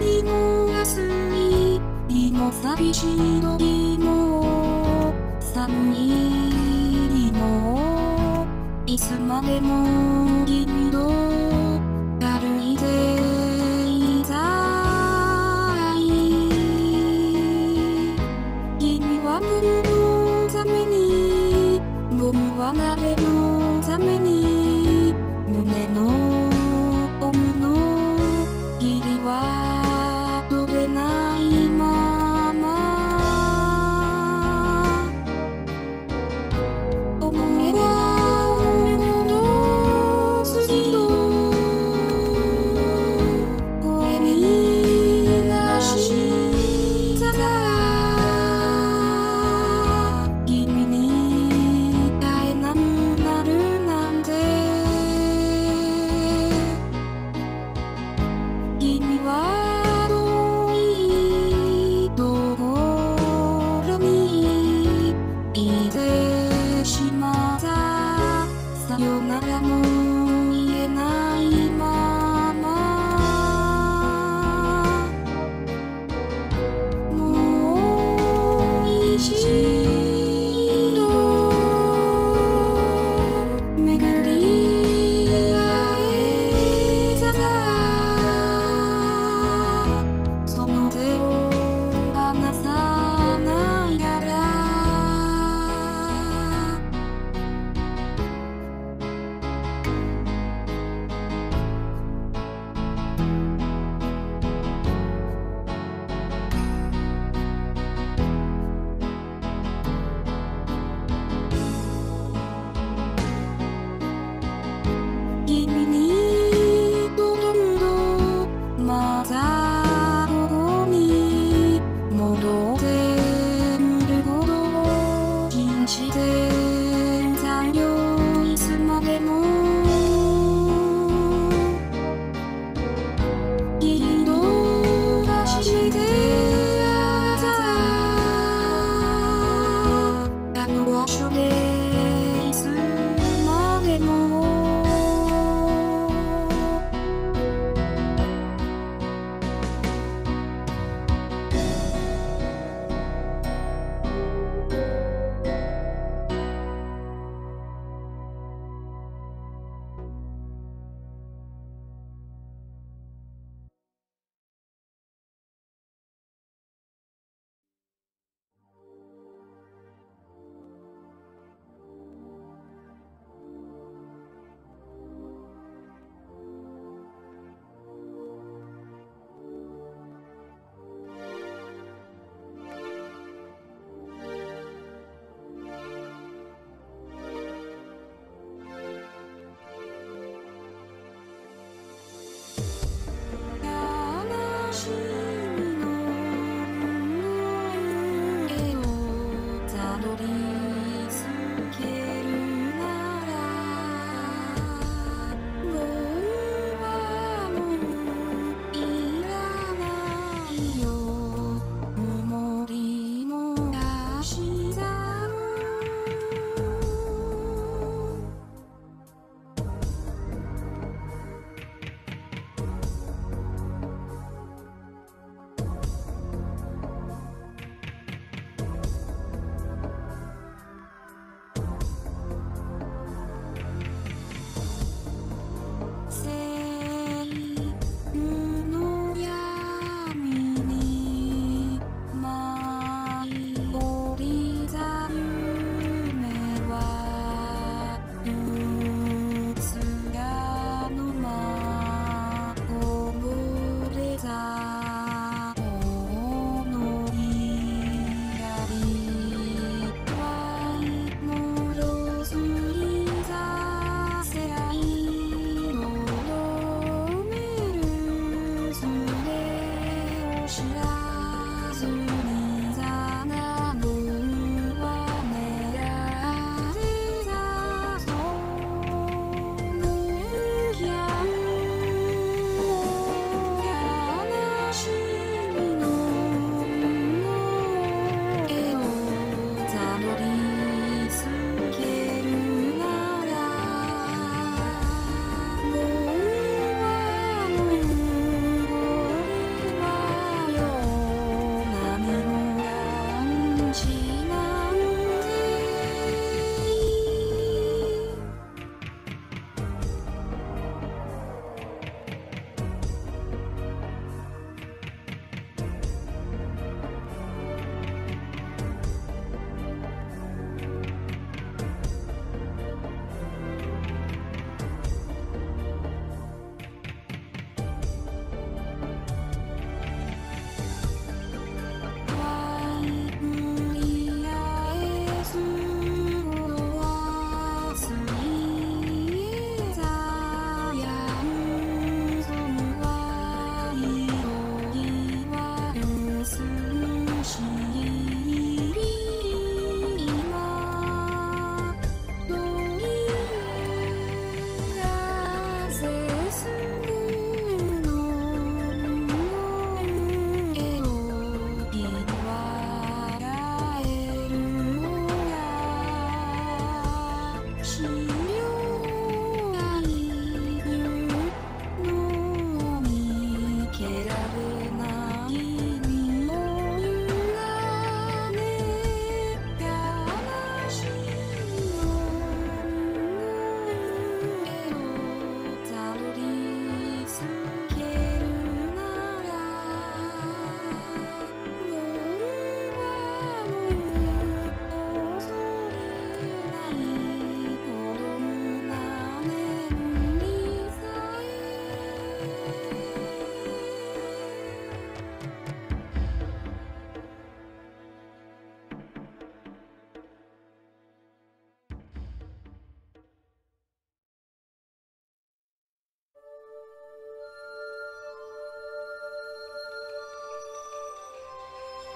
りの明日にも寂しいのにも寒いのいつまでも銀色歩いていたい。君はブルのためにゴムは鍋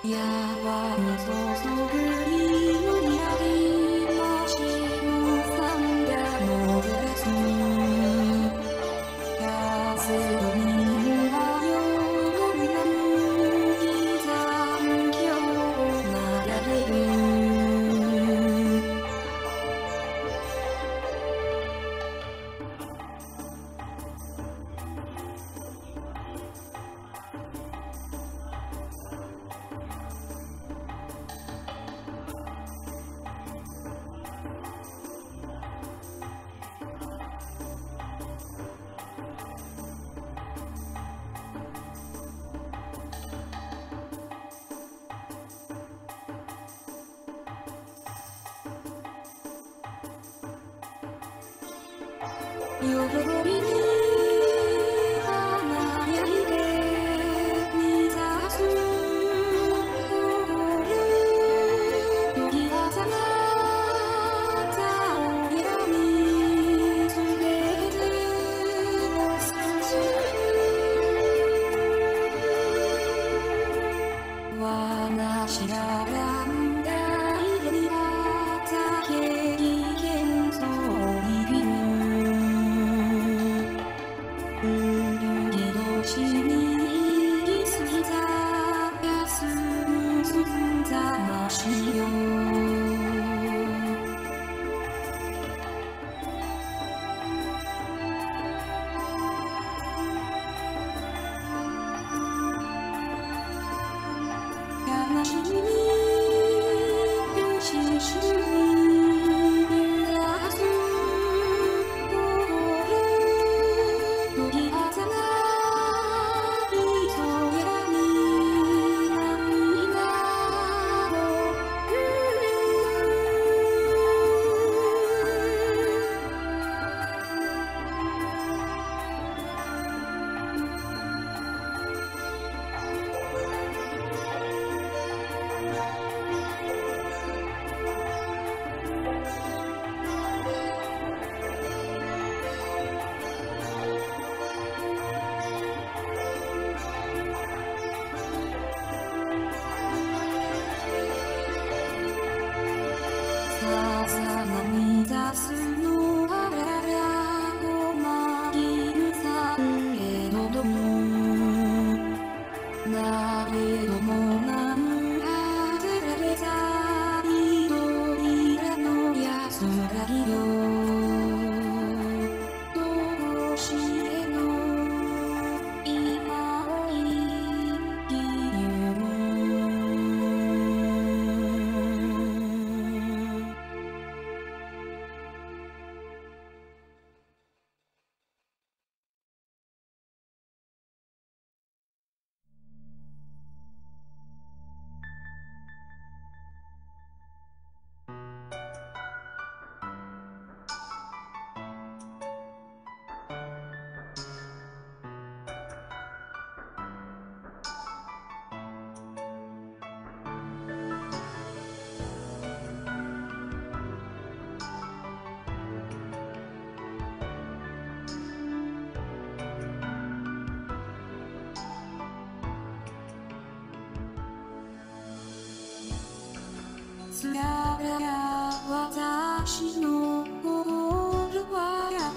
やばい夕暮れになら私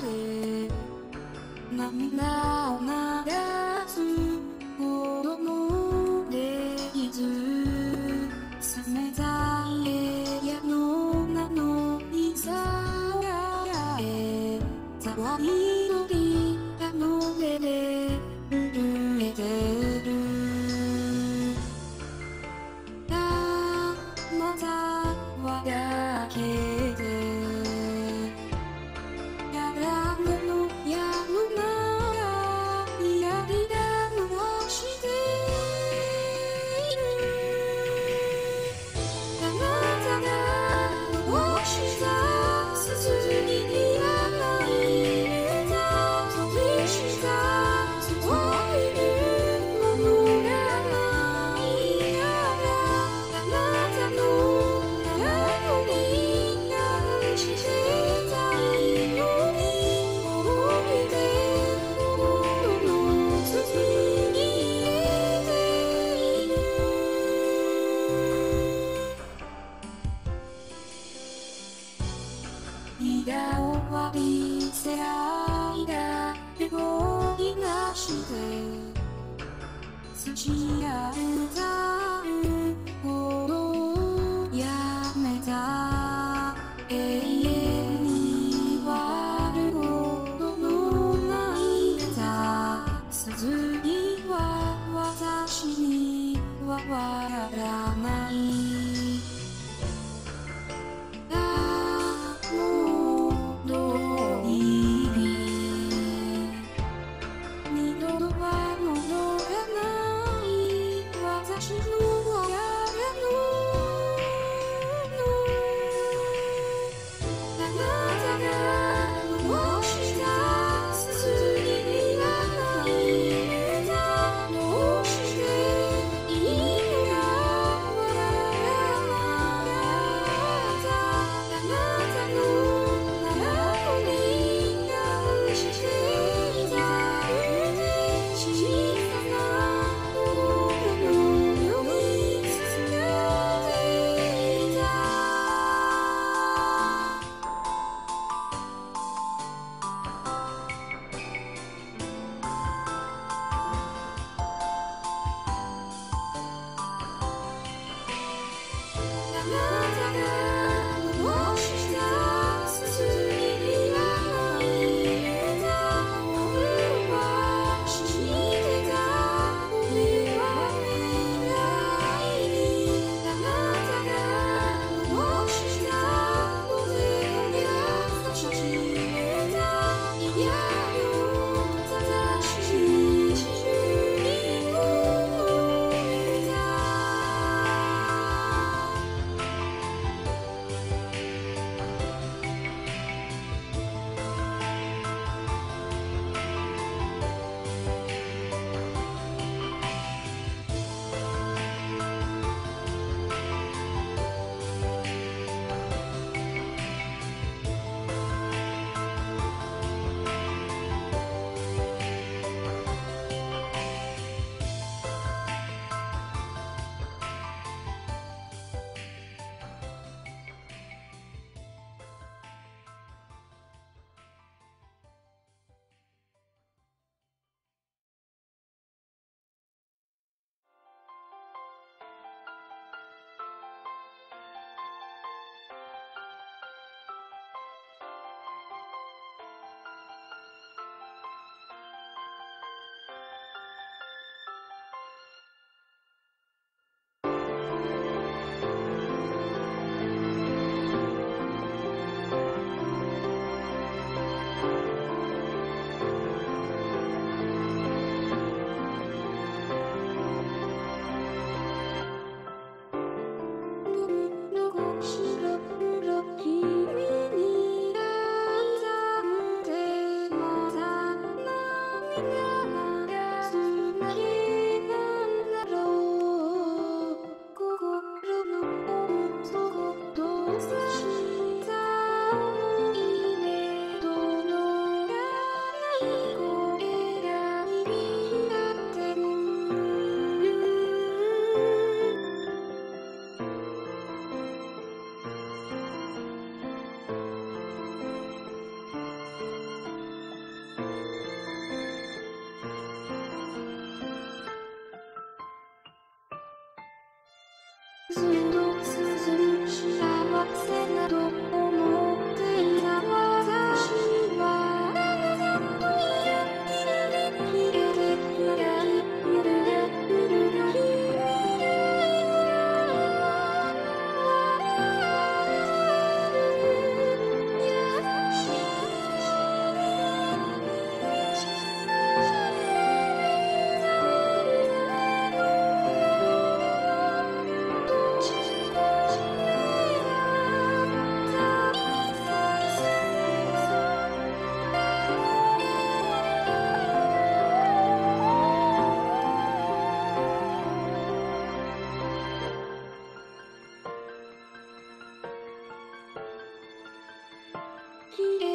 で涙 para Thank you.